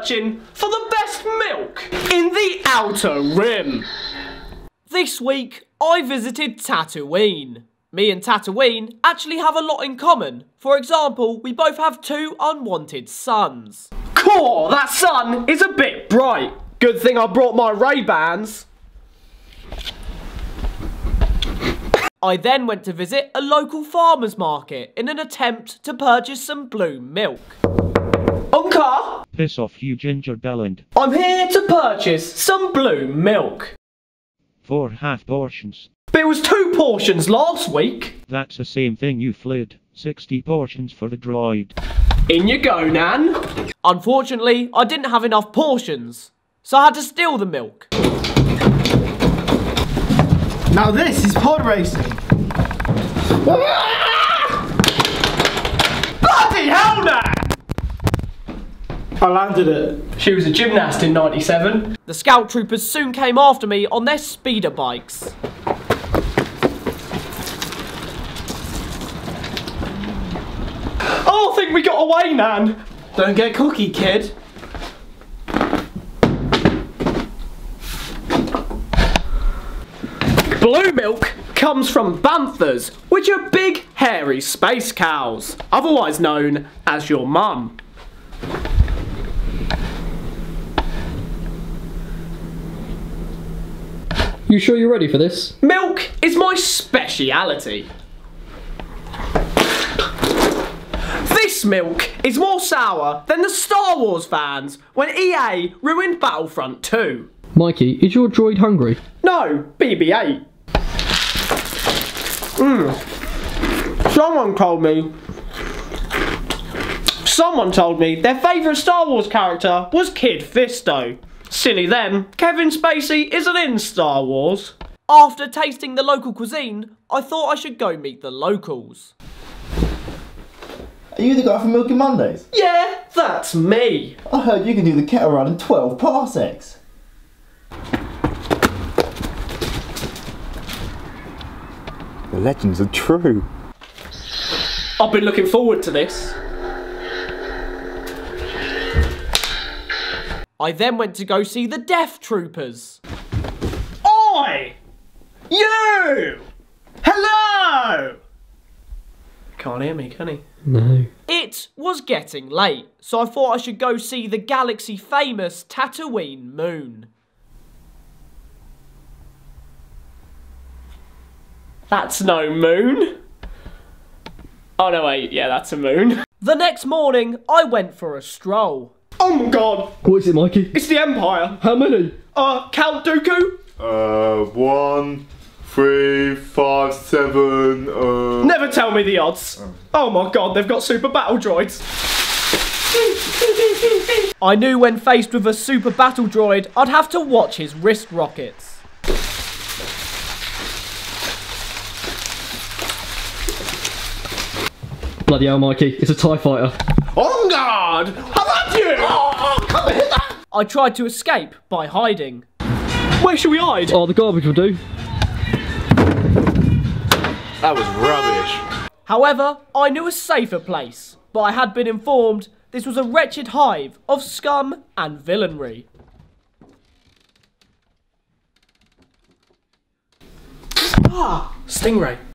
searching for the best milk in the Outer Rim. This week, I visited Tatooine. Me and Tatooine actually have a lot in common. For example, we both have two unwanted sons. Cool, that sun is a bit bright. Good thing I brought my Ray-Bans. I then went to visit a local farmer's market in an attempt to purchase some blue milk. Uncle, Piss off, you ginger belland. I'm here to purchase some blue milk. Four half portions. But it was two portions last week. That's the same thing you flid. 60 portions for the droid. In you go, Nan. Unfortunately, I didn't have enough portions, so I had to steal the milk. Now this is pod racing. Ah! Bloody hell, Nan! I landed it. She was a gymnast in 97. The scout troopers soon came after me on their speeder bikes. Oh, I think we got away, Nan. Don't get cookie, kid. Blue milk comes from banthas, which are big, hairy space cows, otherwise known as your mum. You sure you're ready for this? Milk is my speciality. This milk is more sour than the Star Wars fans when EA ruined Battlefront 2. Mikey, is your droid hungry? No, BB-8. Mm. Someone told me. Someone told me their favourite Star Wars character was Kid Fisto. Silly them, Kevin Spacey isn't in Star Wars. After tasting the local cuisine, I thought I should go meet the locals. Are you the guy from Milky Mondays? Yeah, that's me. I heard you can do the kettle run in 12 parsecs. The legends are true. I've been looking forward to this. I then went to go see the Death Troopers. Oi! You! Hello! Can't hear me, can he? No. It was getting late, so I thought I should go see the galaxy famous Tatooine moon. That's no moon. Oh no, wait, yeah, that's a moon. The next morning, I went for a stroll. Oh my god, What is it, Mikey? it's the Empire. How many? Uh, Count Dooku? Uh, one, three, five, seven, uh... Never tell me the odds. Oh my god, they've got super battle droids. I knew when faced with a super battle droid, I'd have to watch his wrist rockets. Bloody hell, Mikey. It's a TIE fighter. On guard! How about you? I tried to escape by hiding. Where should we hide? Oh, the garbage will do. That was rubbish. However, I knew a safer place, but I had been informed this was a wretched hive of scum and villainry. Ah, stingray.